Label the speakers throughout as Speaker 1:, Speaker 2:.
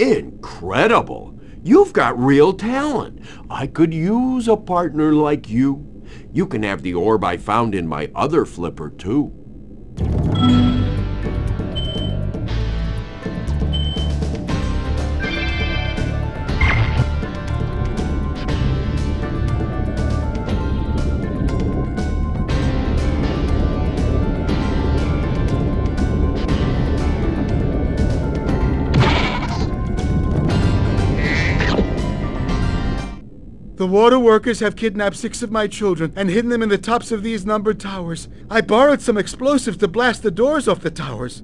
Speaker 1: Incredible! You've got real talent. I could use a partner like you. You can have the orb I found in my other flipper, too.
Speaker 2: The water workers have kidnapped six of my children and hidden them in the tops of these numbered towers. I borrowed some explosives to blast the doors off the towers.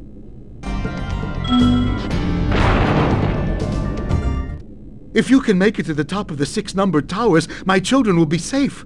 Speaker 2: If you can make it to the top of the six numbered towers, my children will be safe.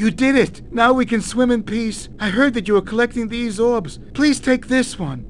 Speaker 2: You did it! Now we can swim in peace. I heard that you were collecting these orbs. Please take this one.